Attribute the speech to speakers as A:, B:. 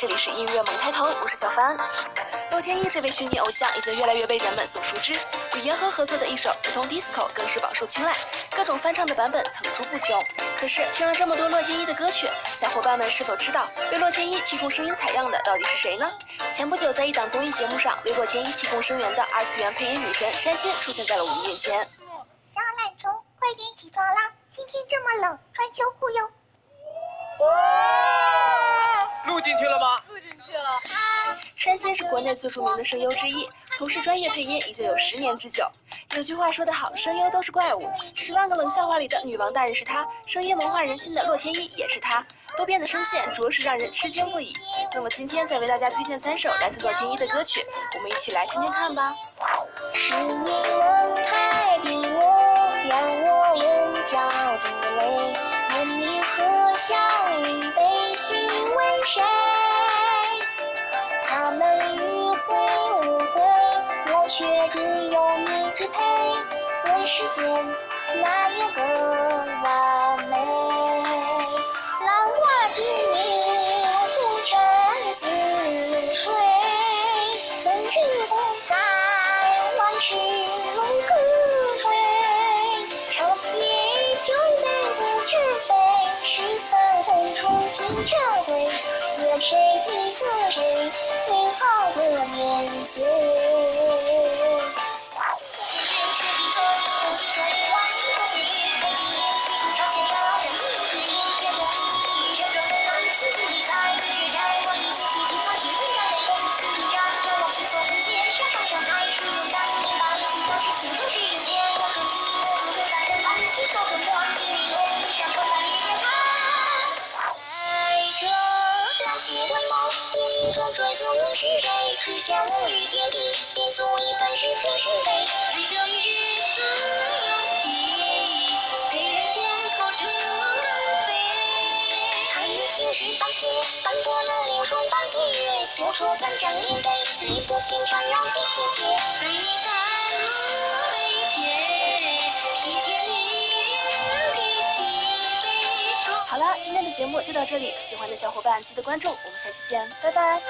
A: 这里是音乐猛抬头，我是小凡。洛天依这位虚拟偶像已经越来越被人们所熟知，与言和合作的一首《儿童 disco》更是饱受青睐，各种翻唱的版本层出不穷。可是听了这么多洛天依的歌曲，小伙伴们是否知道为洛天依提供声音采样的到底是谁呢？前不久在一档综艺节目上，为洛天依提供声源的二次元配音女神山心出现在了我们面前。
B: 小懒虫，快点起床啦！今天这么冷，穿秋裤哟。
C: 录进去了吗？
D: 录进去了。
A: 山心是国内最著名的声优之一，从事专业配音已经有十年之久。有句话说得好，声优都是怪物。十万个冷笑话里的女王大人是她，声音萌化人心的洛天依也是她，多变的声线着实让人吃惊不已。那么今天再为大家推荐三首来自洛天依的歌曲，我们一起来听听看吧。
B: 只有你支配。问世间哪有更完美？浪花之名，浮沉似水，风之风在，万事如歌吹。长别酒杯不知杯，十分红烛尽茶醉。愿谁记得谁最好的年岁？无意中追踪你是谁？只想无语点滴，便足以粉饰这是非。人生于自由起，谁人间靠这单飞？看你青石板街，斑驳了流霜般的月，绣出三盏灵杯，理不清缠绕的情结。在你淡
A: 节目就到这里，喜欢的小伙伴记得关注，我们下期见，拜拜。